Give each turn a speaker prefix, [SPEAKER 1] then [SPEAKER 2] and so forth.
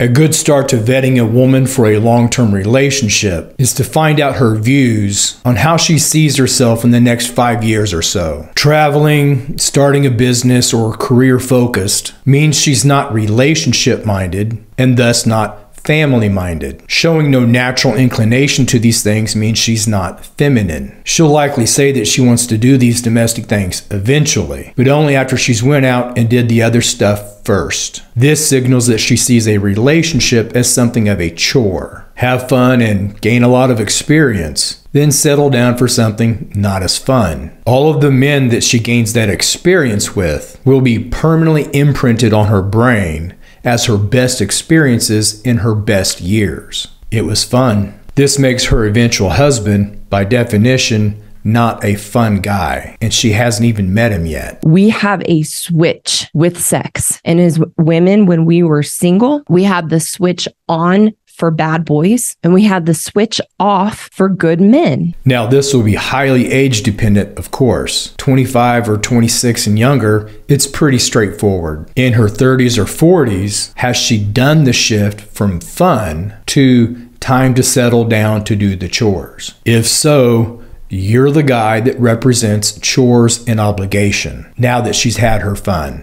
[SPEAKER 1] A good start to vetting a woman for a long term relationship is to find out her views on how she sees herself in the next five years or so. Traveling, starting a business, or career focused means she's not relationship minded and thus not family minded. Showing no natural inclination to these things means she's not feminine. She'll likely say that she wants to do these domestic things eventually, but only after she's went out and did the other stuff first. This signals that she sees a relationship as something of a chore. Have fun and gain a lot of experience, then settle down for something not as fun. All of the men that she gains that experience with will be permanently imprinted on her brain as her best experiences in her best years. It was fun. This makes her eventual husband, by definition, not a fun guy, and she hasn't even met him yet.
[SPEAKER 2] We have a switch with sex. And as women, when we were single, we had the switch on for bad boys and we had the switch off for good men.
[SPEAKER 1] Now, this will be highly age dependent, of course. 25 or 26 and younger, it's pretty straightforward. In her 30s or 40s, has she done the shift from fun to time to settle down to do the chores? If so, you're the guy that represents chores and obligation now that she's had her fun.